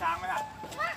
我了